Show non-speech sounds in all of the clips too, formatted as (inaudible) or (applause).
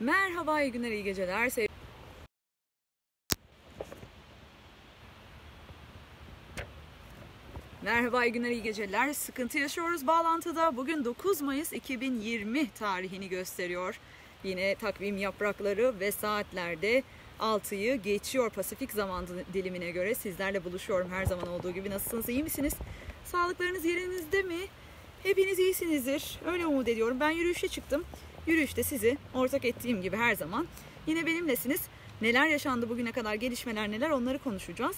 Merhaba, iyi günler, iyi geceler. Sev- Merhaba, iyi günler, iyi geceler. Sıkıntı yaşıyoruz bağlantıda. Bugün 9 Mayıs 2020 tarihini gösteriyor. Yine takvim yaprakları ve saatlerde 6'yı geçiyor Pasifik zaman dilimine göre. Sizlerle buluşuyorum her zaman olduğu gibi. Nasılsınız, iyi misiniz? Sağlıklarınız yerinizde mi? Hepiniz iyisinizdir. Öyle umut ediyorum. Ben yürüyüşe çıktım. Yürüyüşte sizi ortak ettiğim gibi her zaman yine benimlesiniz. Neler yaşandı bugüne kadar, gelişmeler neler onları konuşacağız.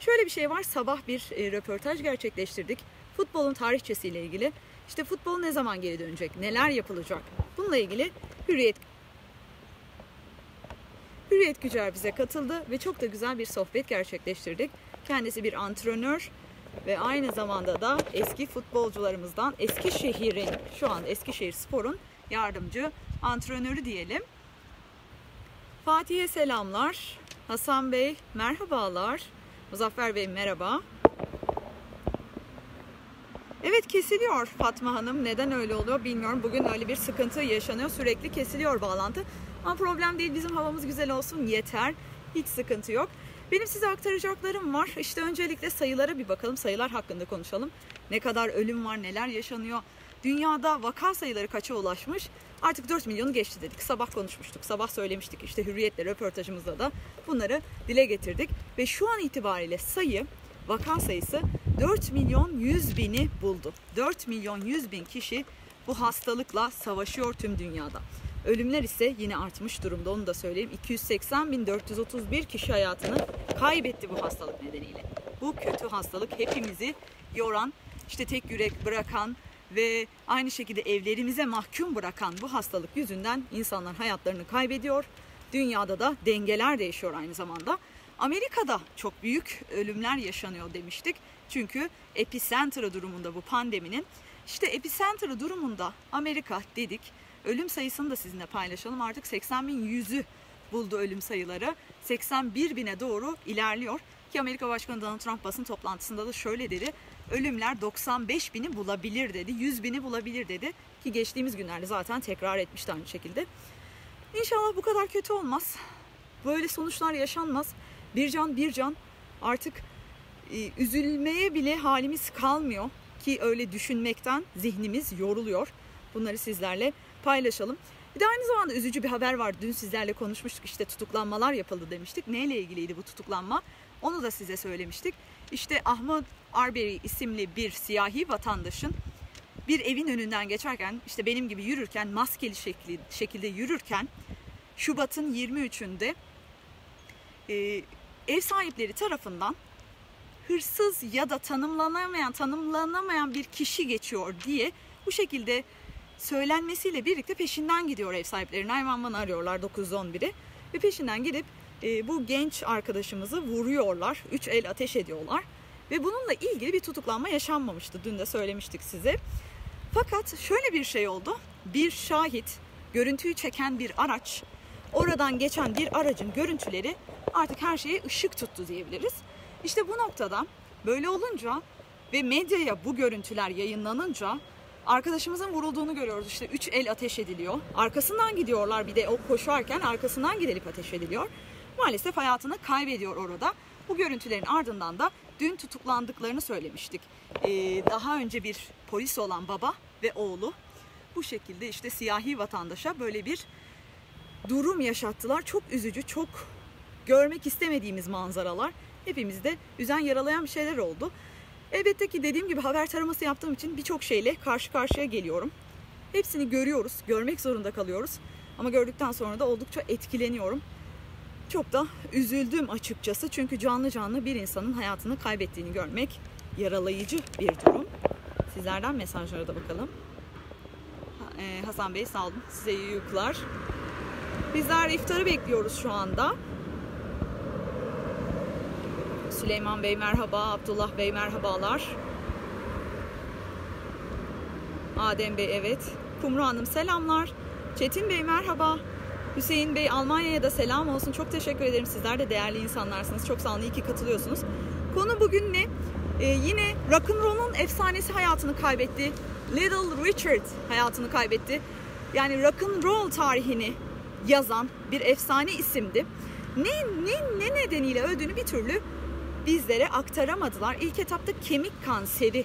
Şöyle bir şey var, sabah bir e, röportaj gerçekleştirdik. Futbolun tarihçesiyle ilgili. İşte futbol ne zaman geri dönecek, neler yapılacak? Bununla ilgili Hürriyet Hürriyet Gücer bize katıldı ve çok da güzel bir sohbet gerçekleştirdik. Kendisi bir antrenör ve aynı zamanda da eski futbolcularımızdan Eskişehir'in, şu an Eskişehir Spor'un yardımcı antrenörü diyelim. Fatih'e selamlar. Hasan Bey merhabalar. Muzaffer Bey merhaba. Evet kesiliyor Fatma Hanım. Neden öyle oluyor bilmiyorum. Bugün öyle bir sıkıntı yaşanıyor. Sürekli kesiliyor bağlantı. Ama problem değil. Bizim havamız güzel olsun yeter. Hiç sıkıntı yok. Benim size aktaracaklarım var. İşte öncelikle sayılara bir bakalım. Sayılar hakkında konuşalım. Ne kadar ölüm var, neler yaşanıyor. Dünyada vaka sayıları kaça ulaşmış? Artık 4 milyonu geçti dedik. Sabah konuşmuştuk, sabah söylemiştik. İşte Hürriyet'le röportajımızda da bunları dile getirdik. Ve şu an itibariyle sayı, vaka sayısı 4 milyon 100 bini buldu. 4 milyon 100 bin kişi bu hastalıkla savaşıyor tüm dünyada. Ölümler ise yine artmış durumda onu da söyleyeyim. 280.431 kişi hayatını kaybetti bu hastalık nedeniyle. Bu kötü hastalık hepimizi yoran, işte tek yürek bırakan ve aynı şekilde evlerimize mahkum bırakan bu hastalık yüzünden insanlar hayatlarını kaybediyor. Dünyada da dengeler değişiyor aynı zamanda. Amerika'da çok büyük ölümler yaşanıyor demiştik. Çünkü epicenter durumunda bu pandeminin. İşte epicenter durumunda Amerika dedik Ölüm sayısını da sizinle paylaşalım. Artık 80 bin yüzü buldu ölüm sayıları. 81 bine doğru ilerliyor. Ki Amerika Başkanı Donald Trump basın toplantısında da şöyle dedi. Ölümler 95 bini bulabilir dedi. 100 bini bulabilir dedi. Ki geçtiğimiz günlerde zaten tekrar etmişti aynı şekilde. İnşallah bu kadar kötü olmaz. Böyle sonuçlar yaşanmaz. Bir can bir can artık e, üzülmeye bile halimiz kalmıyor ki öyle düşünmekten zihnimiz yoruluyor. Bunları sizlerle paylaşalım. Bir de aynı zamanda üzücü bir haber vardı. Dün sizlerle konuşmuştuk işte tutuklanmalar yapıldı demiştik. Neyle ilgiliydi bu tutuklanma? Onu da size söylemiştik. İşte Ahmet Arbery isimli bir siyahi vatandaşın bir evin önünden geçerken işte benim gibi yürürken maskeli şekli, şekilde yürürken Şubat'ın 23'ünde e, ev sahipleri tarafından hırsız ya da tanımlanamayan tanımlanamayan bir kişi geçiyor diye bu şekilde söylenmesiyle birlikte peşinden gidiyor ev sahipleri. 911 arıyorlar 911'i ve peşinden gidip e, bu genç arkadaşımızı vuruyorlar. Üç el ateş ediyorlar. Ve bununla ilgili bir tutuklanma yaşanmamıştı. Dün de söylemiştik size. Fakat şöyle bir şey oldu. Bir şahit, görüntüyü çeken bir araç, oradan geçen bir aracın görüntüleri artık her şeye ışık tuttu diyebiliriz. İşte bu noktada böyle olunca ve medyaya bu görüntüler yayınlanınca arkadaşımızın vurulduğunu görüyoruz. İşte üç el ateş ediliyor. Arkasından gidiyorlar bir de o koşarken arkasından gidilip ateş ediliyor. Maalesef hayatını kaybediyor orada. Bu görüntülerin ardından da dün tutuklandıklarını söylemiştik. Ee, daha önce bir polis olan baba ve oğlu bu şekilde işte siyahi vatandaşa böyle bir durum yaşattılar. Çok üzücü, çok görmek istemediğimiz manzaralar. Hepimizi de üzen, yaralayan bir şeyler oldu. Elbette ki dediğim gibi haber taraması yaptığım için birçok şeyle karşı karşıya geliyorum. Hepsini görüyoruz, görmek zorunda kalıyoruz. Ama gördükten sonra da oldukça etkileniyorum. Çok da üzüldüm açıkçası çünkü canlı canlı bir insanın hayatını kaybettiğini görmek yaralayıcı bir durum. Sizlerden mesajlara da bakalım. E, Hasan Bey sağ olun. Size iyi uykular. Bizler iftarı bekliyoruz şu anda. Süleyman Bey merhaba, Abdullah Bey merhabalar. Adem Bey evet. Kumru Hanım selamlar. Çetin Bey merhaba. Hüseyin Bey Almanya'ya da selam olsun. Çok teşekkür ederim. Sizler de değerli insanlarsınız. Çok sağ olun. İyi ki katılıyorsunuz. Konu bugün ne? Ee, yine rock'n'roll'un efsanesi hayatını kaybetti. Little Richard hayatını kaybetti. Yani rock'n'roll tarihini yazan bir efsane isimdi. Ne, ne, ne nedeniyle öldüğünü bir türlü bizlere aktaramadılar. İlk etapta kemik kanseri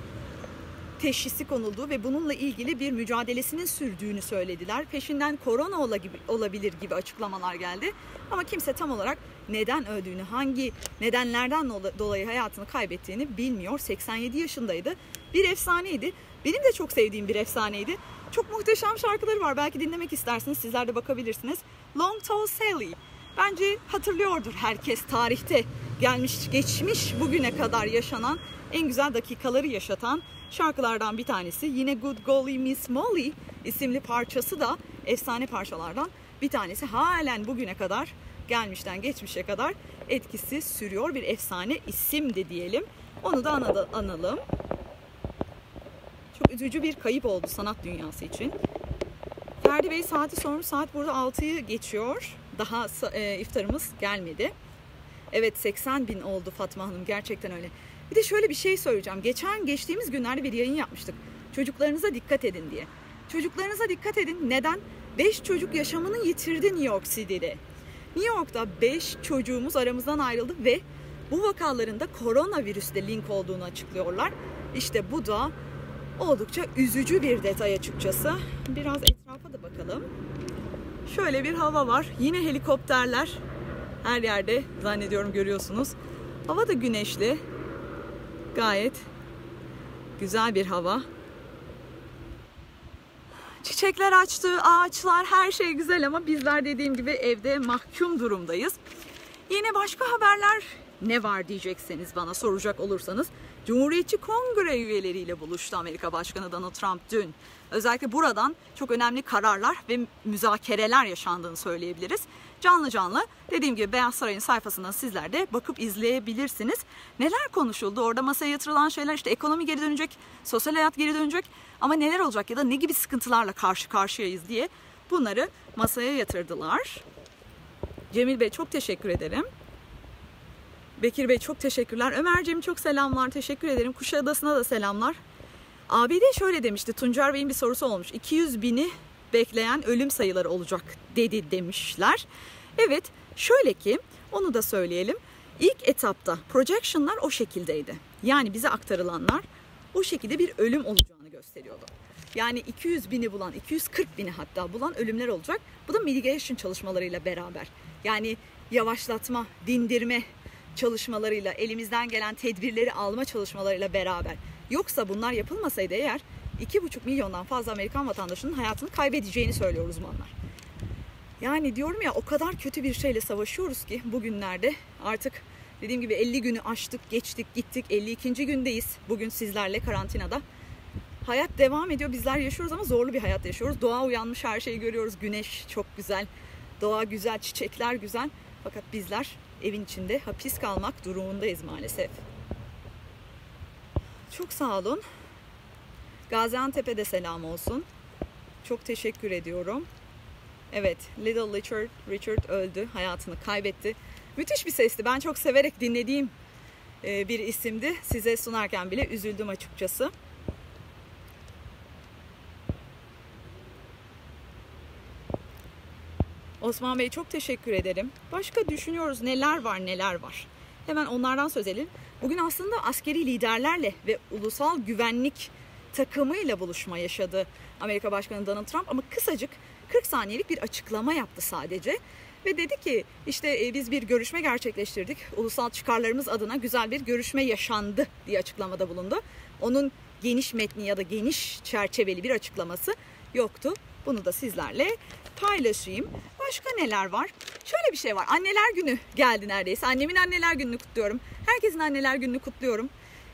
teşhisi konuldu ve bununla ilgili bir mücadelesinin sürdüğünü söylediler. Peşinden korona olabilir gibi açıklamalar geldi. Ama kimse tam olarak neden öldüğünü, hangi nedenlerden dolayı hayatını kaybettiğini bilmiyor. 87 yaşındaydı. Bir efsaneydi. Benim de çok sevdiğim bir efsaneydi. Çok muhteşem şarkıları var. Belki dinlemek istersiniz. Sizler de bakabilirsiniz. Long Tall Sally. Bence hatırlıyordur herkes tarihte gelmiş, geçmiş bugüne kadar yaşanan en güzel dakikaları yaşatan şarkılardan bir tanesi. Yine Good Golly Miss Molly isimli parçası da efsane parçalardan bir tanesi. Halen bugüne kadar gelmişten geçmişe kadar etkisi sürüyor bir efsane isim de diyelim. Onu da analım. Çok üzücü bir kayıp oldu sanat dünyası için. Ferdi Bey saati sormuş. Saat burada 6'yı geçiyor. Daha e, iftarımız gelmedi. Evet 80 bin oldu Fatma Hanım. Gerçekten öyle. Bir de şöyle bir şey söyleyeceğim. Geçen geçtiğimiz günlerde bir yayın yapmıştık. Çocuklarınıza dikkat edin diye. Çocuklarınıza dikkat edin. Neden? 5 çocuk yaşamını yitirdi New York City'de. New York'ta 5 çocuğumuz aramızdan ayrıldı ve bu vakaların da koronavirüsle link olduğunu açıklıyorlar. İşte bu da oldukça üzücü bir detay açıkçası. Biraz etrafa da bakalım. Şöyle bir hava var. Yine helikopterler her yerde zannediyorum görüyorsunuz. Hava da güneşli. Gayet güzel bir hava. Çiçekler açtı, ağaçlar her şey güzel ama bizler dediğim gibi evde mahkum durumdayız. Yine başka haberler ne var diyecekseniz bana soracak olursanız Cumhuriyetçi Kongre üyeleriyle buluştu Amerika Başkanı Donald Trump dün. Özellikle buradan çok önemli kararlar ve müzakereler yaşandığını söyleyebiliriz. Canlı canlı dediğim gibi Beyaz Saray'ın sayfasından sizler de bakıp izleyebilirsiniz. Neler konuşuldu? Orada masaya yatırılan şeyler işte ekonomi geri dönecek, sosyal hayat geri dönecek ama neler olacak ya da ne gibi sıkıntılarla karşı karşıyayız diye bunları masaya yatırdılar. Cemil Bey çok teşekkür ederim. Bekir Bey çok teşekkürler. Ömerciğim çok selamlar. Teşekkür ederim. Kuşadası'na da selamlar. ABD şöyle demişti. Tuncer Bey'in bir sorusu olmuş. 200 bini bekleyen ölüm sayıları olacak dedi demişler. Evet şöyle ki onu da söyleyelim. İlk etapta projectionlar o şekildeydi. Yani bize aktarılanlar o şekilde bir ölüm olacağını gösteriyordu. Yani 200 bini bulan, 240 bini hatta bulan ölümler olacak. Bu da mitigation çalışmalarıyla beraber. Yani yavaşlatma, dindirme çalışmalarıyla, elimizden gelen tedbirleri alma çalışmalarıyla beraber. Yoksa bunlar yapılmasaydı eğer 2,5 milyondan fazla Amerikan vatandaşının hayatını kaybedeceğini söylüyor uzmanlar. Yani diyorum ya o kadar kötü bir şeyle savaşıyoruz ki bugünlerde artık dediğim gibi 50 günü aştık, geçtik, gittik. 52. gündeyiz bugün sizlerle karantinada. Hayat devam ediyor. Bizler yaşıyoruz ama zorlu bir hayat yaşıyoruz. Doğa uyanmış her şeyi görüyoruz. Güneş çok güzel. Doğa güzel, çiçekler güzel. Fakat bizler evin içinde hapis kalmak durumundayız maalesef. Çok sağ olun. Gaziantep'e de selam olsun. Çok teşekkür ediyorum. Evet, Little Richard, Richard öldü, hayatını kaybetti. Müthiş bir sesti. Ben çok severek dinlediğim e, bir isimdi. Size sunarken bile üzüldüm açıkçası. Osman Bey çok teşekkür ederim. Başka düşünüyoruz neler var neler var. Hemen onlardan söz edelim. Bugün aslında askeri liderlerle ve ulusal güvenlik takımıyla buluşma yaşadı Amerika Başkanı Donald Trump ama kısacık 40 saniyelik bir açıklama yaptı sadece ve dedi ki işte e, biz bir görüşme gerçekleştirdik. Ulusal çıkarlarımız adına güzel bir görüşme yaşandı diye açıklamada bulundu. Onun geniş metni ya da geniş çerçeveli bir açıklaması yoktu. Bunu da sizlerle paylaşayım. Başka neler var? Şöyle bir şey var. Anneler günü geldi neredeyse. Annemin anneler gününü kutluyorum. Herkesin anneler gününü kutluyorum.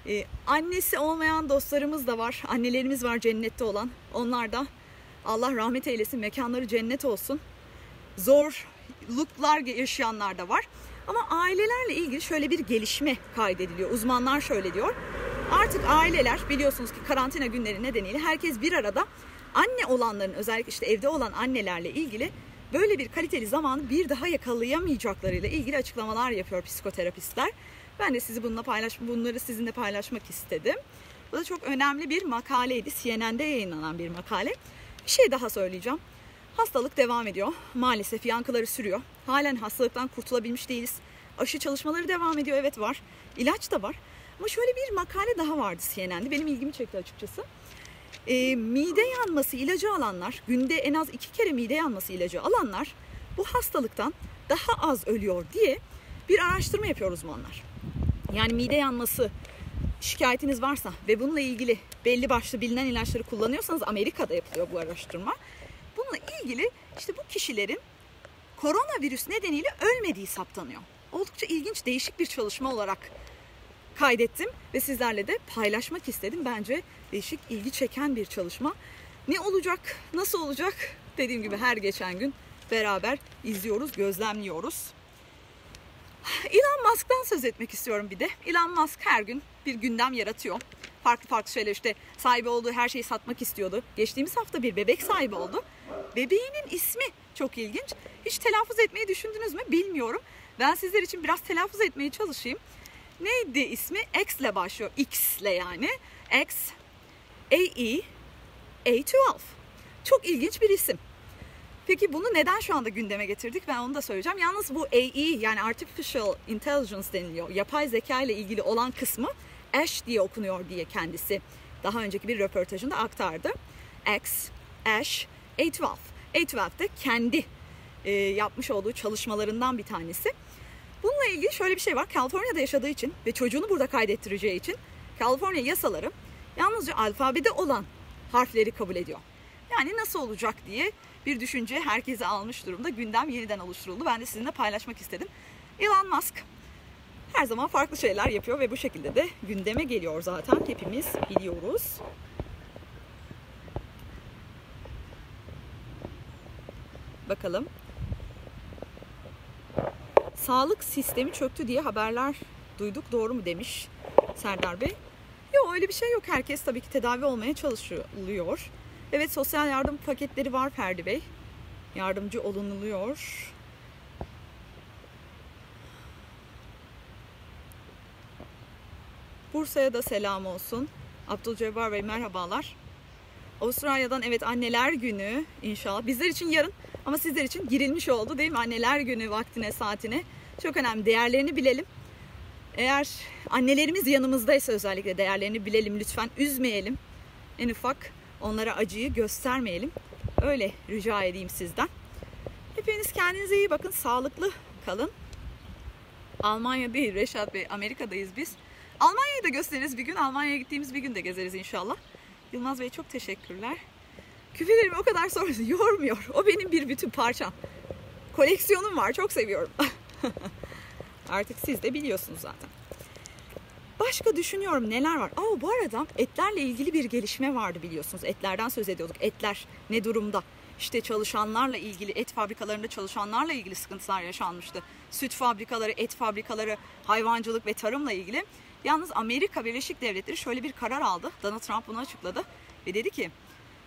Ee, annesi olmayan dostlarımız da var. Annelerimiz var cennette olan. Onlar da Allah rahmet eylesin. Mekanları cennet olsun. Zorluklar yaşayanlar da var. Ama ailelerle ilgili şöyle bir gelişme kaydediliyor. Uzmanlar şöyle diyor. Artık aileler biliyorsunuz ki karantina günleri nedeniyle herkes bir arada anne olanların özellikle işte evde olan annelerle ilgili böyle bir kaliteli zamanı bir daha yakalayamayacaklarıyla ilgili açıklamalar yapıyor psikoterapistler. Ben de sizi bununla paylaş, bunları sizinle paylaşmak istedim. Bu da çok önemli bir makaleydi. CNN'de yayınlanan bir makale. Bir şey daha söyleyeceğim. Hastalık devam ediyor. Maalesef yankıları sürüyor. Halen hastalıktan kurtulabilmiş değiliz. Aşı çalışmaları devam ediyor. Evet var. İlaç da var. Ama şöyle bir makale daha vardı CNN'de. Benim ilgimi çekti açıkçası. E, mide yanması ilacı alanlar, günde en az iki kere mide yanması ilacı alanlar bu hastalıktan daha az ölüyor diye bir araştırma yapıyor uzmanlar. Yani mide yanması şikayetiniz varsa ve bununla ilgili belli başlı bilinen ilaçları kullanıyorsanız Amerika'da yapılıyor bu araştırma. Bununla ilgili işte bu kişilerin koronavirüs nedeniyle ölmediği saptanıyor. Oldukça ilginç, değişik bir çalışma olarak kaydettim ve sizlerle de paylaşmak istedim. Bence değişik, ilgi çeken bir çalışma. Ne olacak, nasıl olacak dediğim gibi her geçen gün beraber izliyoruz, gözlemliyoruz. Elon Musk'tan söz etmek istiyorum bir de. Elon Musk her gün bir gündem yaratıyor. Farklı farklı şeyler işte sahibi olduğu her şeyi satmak istiyordu. Geçtiğimiz hafta bir bebek sahibi oldu. Bebeğinin ismi çok ilginç. Hiç telaffuz etmeyi düşündünüz mü bilmiyorum. Ben sizler için biraz telaffuz etmeye çalışayım. Neydi ismi? X ile başlıyor. X ile yani. X AE A12. Çok ilginç bir isim. Peki bunu neden şu anda gündeme getirdik? Ben onu da söyleyeceğim. Yalnız bu AE yani Artificial Intelligence deniliyor. Yapay zeka ile ilgili olan kısmı Ash diye okunuyor diye kendisi daha önceki bir röportajında aktardı. X, Ash, A12. A12 de kendi e, yapmış olduğu çalışmalarından bir tanesi. Bununla ilgili şöyle bir şey var. Kaliforniya'da yaşadığı için ve çocuğunu burada kaydettireceği için Kaliforniya yasaları yalnızca alfabede olan harfleri kabul ediyor. Yani nasıl olacak diye bir düşünce herkese almış durumda. Gündem yeniden oluşturuldu. Ben de sizinle paylaşmak istedim. Elon Musk her zaman farklı şeyler yapıyor ve bu şekilde de gündeme geliyor zaten. Hepimiz biliyoruz. Bakalım. Sağlık sistemi çöktü diye haberler duyduk. Doğru mu demiş Serdar Bey. Yok öyle bir şey yok. Herkes tabii ki tedavi olmaya çalışılıyor. Evet sosyal yardım paketleri var Ferdi Bey. Yardımcı olunuluyor. Bursa'ya da selam olsun. Abdülcebbar Bey merhabalar. Avustralya'dan evet anneler günü inşallah. Bizler için yarın ama sizler için girilmiş oldu değil mi? Anneler günü vaktine saatine. Çok önemli. Değerlerini bilelim. Eğer annelerimiz yanımızdaysa özellikle değerlerini bilelim lütfen. Üzmeyelim. En ufak onlara acıyı göstermeyelim. Öyle rica edeyim sizden. Hepiniz kendinize iyi bakın. Sağlıklı kalın. Almanya değil Reşat Bey. Amerika'dayız biz. Almanya'yı da gösteririz bir gün. Almanya'ya gittiğimiz bir gün de gezeriz inşallah. Yılmaz Bey çok teşekkürler. Küfelerimi o kadar sonra (laughs) yormuyor. O benim bir bütün parçam. Koleksiyonum var. Çok seviyorum. (laughs) Artık siz de biliyorsunuz zaten. Başka düşünüyorum neler var. Aa, bu arada etlerle ilgili bir gelişme vardı biliyorsunuz. Etlerden söz ediyorduk. Etler ne durumda? İşte çalışanlarla ilgili, et fabrikalarında çalışanlarla ilgili sıkıntılar yaşanmıştı. Süt fabrikaları, et fabrikaları, hayvancılık ve tarımla ilgili. Yalnız Amerika Birleşik Devletleri şöyle bir karar aldı. Donald Trump bunu açıkladı ve dedi ki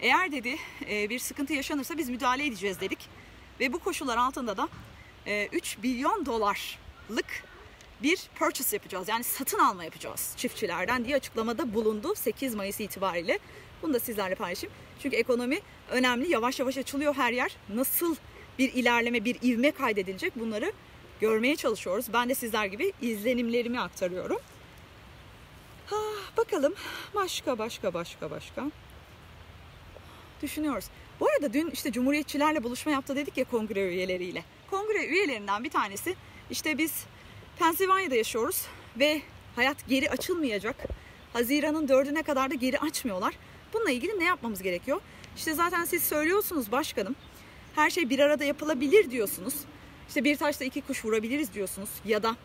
eğer dedi e, bir sıkıntı yaşanırsa biz müdahale edeceğiz dedik. Ve bu koşullar altında da 3 e, milyon dolarlık bir purchase yapacağız. Yani satın alma yapacağız çiftçilerden diye açıklamada bulundu 8 Mayıs itibariyle. Bunu da sizlerle paylaşayım. Çünkü ekonomi önemli. Yavaş yavaş açılıyor her yer. Nasıl bir ilerleme, bir ivme kaydedilecek bunları görmeye çalışıyoruz. Ben de sizler gibi izlenimlerimi aktarıyorum. Ha, bakalım başka başka başka başka. Düşünüyoruz. Bu arada dün işte Cumhuriyetçilerle buluşma yaptı dedik ya kongre üyeleriyle. Kongre üyelerinden bir tanesi işte biz Pensilvanya'da yaşıyoruz ve hayat geri açılmayacak. Haziran'ın dördüne kadar da geri açmıyorlar. Bununla ilgili ne yapmamız gerekiyor? İşte zaten siz söylüyorsunuz başkanım. Her şey bir arada yapılabilir diyorsunuz. İşte bir taşla iki kuş vurabiliriz diyorsunuz. Ya da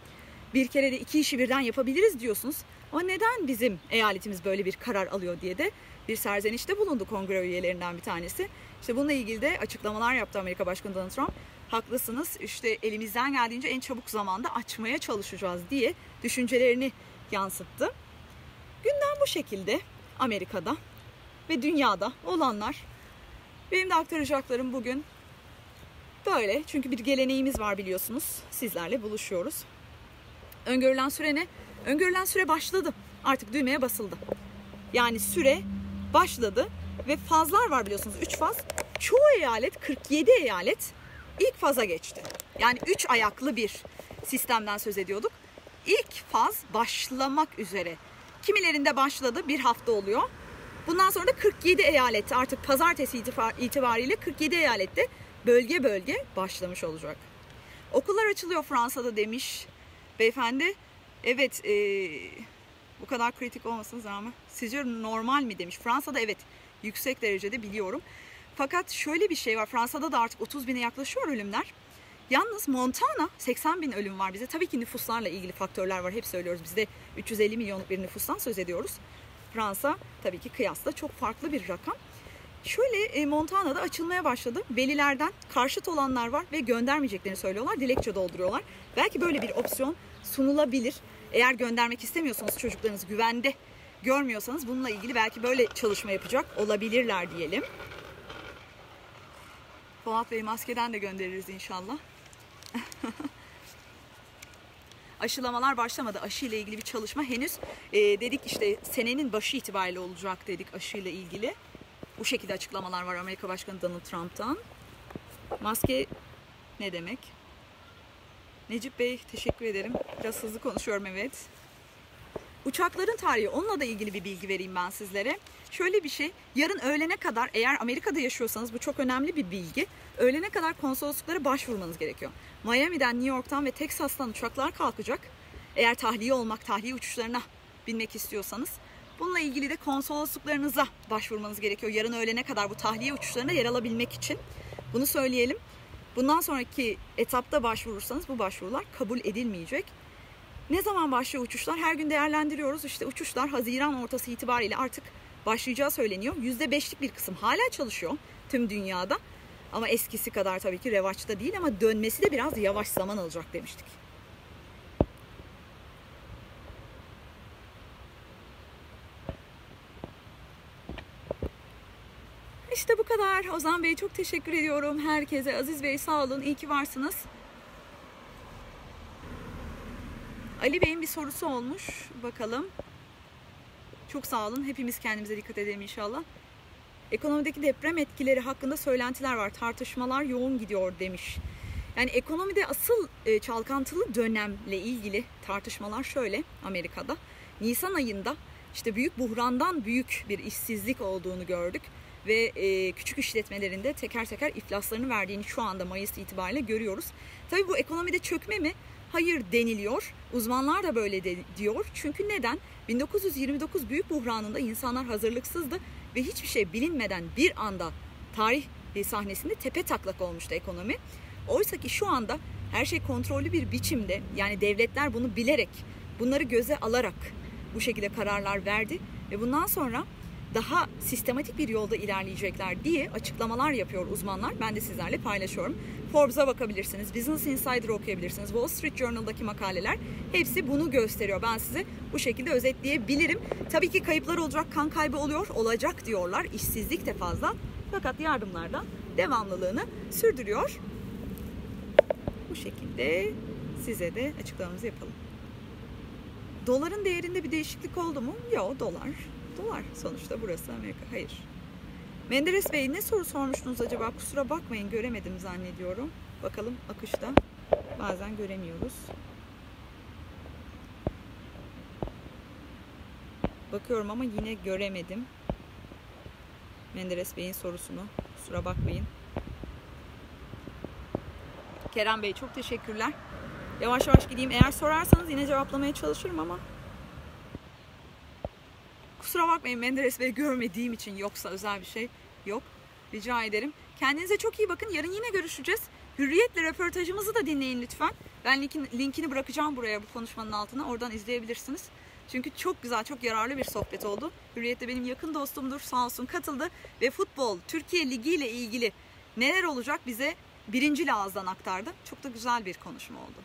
bir kere de iki işi birden yapabiliriz diyorsunuz. Ama neden bizim eyaletimiz böyle bir karar alıyor diye de bir serzenişte bulundu kongre üyelerinden bir tanesi. İşte bununla ilgili de açıklamalar yaptı Amerika Başkanı Donald Trump. Haklısınız işte elimizden geldiğince en çabuk zamanda açmaya çalışacağız diye düşüncelerini yansıttı. Gündem bu şekilde Amerika'da ve dünyada olanlar. Benim de aktaracaklarım bugün böyle. Çünkü bir geleneğimiz var biliyorsunuz. Sizlerle buluşuyoruz. Öngörülen süre ne? Öngörülen süre başladı. Artık düğmeye basıldı. Yani süre başladı ve fazlar var biliyorsunuz. 3 faz. çoğu eyalet 47 eyalet ilk faza geçti. Yani 3 ayaklı bir sistemden söz ediyorduk. İlk faz başlamak üzere. Kimilerinde başladı bir hafta oluyor. Bundan sonra da 47 eyalet artık pazartesi itibariyle 47 eyalette bölge bölge başlamış olacak. Okullar açılıyor Fransa'da demiş beyefendi. Evet e, bu kadar kritik olmasın ama sizce normal mi demiş. Fransa'da evet yüksek derecede biliyorum. Fakat şöyle bir şey var Fransa'da da artık 30 bine yaklaşıyor ölümler. Yalnız Montana 80 bin ölüm var bize. Tabii ki nüfuslarla ilgili faktörler var. Hep söylüyoruz. Bizde 350 milyonluk bir nüfustan söz ediyoruz. Fransa tabii ki kıyasla çok farklı bir rakam. Şöyle e, Montana'da açılmaya başladı. Velilerden karşıt olanlar var ve göndermeyeceklerini söylüyorlar. Dilekçe dolduruyorlar. Belki böyle bir opsiyon sunulabilir. Eğer göndermek istemiyorsanız çocuklarınızı güvende görmüyorsanız bununla ilgili belki böyle çalışma yapacak olabilirler diyelim. Polat Bey maskeden de göndeririz inşallah. (laughs) Aşılamalar başlamadı. Aşı ile ilgili bir çalışma henüz e, dedik işte senenin başı itibariyle olacak dedik aşı ile ilgili. Bu şekilde açıklamalar var Amerika Başkanı Donald Trump'tan. Maske ne demek? Necip Bey teşekkür ederim. Biraz hızlı konuşuyorum evet. Uçakların tarihi onunla da ilgili bir bilgi vereyim ben sizlere. Şöyle bir şey yarın öğlene kadar eğer Amerika'da yaşıyorsanız bu çok önemli bir bilgi. Öğlene kadar konsolosluklara başvurmanız gerekiyor. Miami'den, New York'tan ve Texas'tan uçaklar kalkacak. Eğer tahliye olmak, tahliye uçuşlarına binmek istiyorsanız. Bununla ilgili de konsolosluklarınıza başvurmanız gerekiyor. Yarın öğlene kadar bu tahliye uçuşlarına yer alabilmek için. Bunu söyleyelim. Bundan sonraki etapta başvurursanız bu başvurular kabul edilmeyecek. Ne zaman başlıyor uçuşlar? Her gün değerlendiriyoruz. İşte uçuşlar Haziran ortası itibariyle artık başlayacağı söyleniyor. %5'lik bir kısım hala çalışıyor tüm dünyada. Ama eskisi kadar tabii ki revaçta değil ama dönmesi de biraz yavaş zaman alacak demiştik. İşte bu kadar. Ozan Bey çok teşekkür ediyorum herkese. Aziz Bey sağ olun. İyi ki varsınız. Ali Bey'in bir sorusu olmuş. Bakalım. Çok sağ olun. Hepimiz kendimize dikkat edelim inşallah. Ekonomideki deprem etkileri hakkında söylentiler var. Tartışmalar yoğun gidiyor demiş. Yani ekonomide asıl e, çalkantılı dönemle ilgili tartışmalar şöyle Amerika'da. Nisan ayında işte büyük buhrandan büyük bir işsizlik olduğunu gördük ve e, küçük işletmelerinde teker teker iflaslarını verdiğini şu anda Mayıs itibariyle görüyoruz. Tabii bu ekonomide çökme mi? Hayır deniliyor. Uzmanlar da böyle de diyor. Çünkü neden? 1929 büyük buhranında insanlar hazırlıksızdı ve hiçbir şey bilinmeden bir anda tarih sahnesinde tepe taklak olmuştu ekonomi. Oysa ki şu anda her şey kontrollü bir biçimde yani devletler bunu bilerek, bunları göze alarak bu şekilde kararlar verdi ve bundan sonra daha sistematik bir yolda ilerleyecekler diye açıklamalar yapıyor uzmanlar. Ben de sizlerle paylaşıyorum. Forbes'a bakabilirsiniz, Business Insider okuyabilirsiniz, Wall Street Journal'daki makaleler hepsi bunu gösteriyor. Ben size bu şekilde özetleyebilirim. Tabii ki kayıplar olacak, kan kaybı oluyor, olacak diyorlar. İşsizlik de fazla. Fakat yardımlardan devamlılığını sürdürüyor. Bu şekilde size de açıklamamızı yapalım. Doların değerinde bir değişiklik oldu mu? Yok dolar dolar sonuçta burası Amerika. Hayır. Menderes Bey ne soru sormuştunuz acaba? Kusura bakmayın göremedim zannediyorum. Bakalım akışta bazen göremiyoruz. Bakıyorum ama yine göremedim. Menderes Bey'in sorusunu. Kusura bakmayın. Kerem Bey çok teşekkürler. Yavaş yavaş gideyim. Eğer sorarsanız yine cevaplamaya çalışırım ama Kusura bakmayın Menderes Bey görmediğim için yoksa özel bir şey yok. Rica ederim. Kendinize çok iyi bakın. Yarın yine görüşeceğiz. Hürriyetle röportajımızı da dinleyin lütfen. Ben linkin, linkini bırakacağım buraya bu konuşmanın altına. Oradan izleyebilirsiniz. Çünkü çok güzel, çok yararlı bir sohbet oldu. Hürriyet de benim yakın dostumdur. Sağ olsun katıldı. Ve futbol, Türkiye Ligi ile ilgili neler olacak bize birinci ağızdan aktardı. Çok da güzel bir konuşma oldu.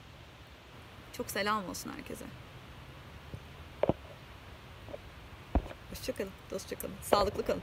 Çok selam olsun herkese. Hoşçakalın, dostça kalın, sağlıklı kalın.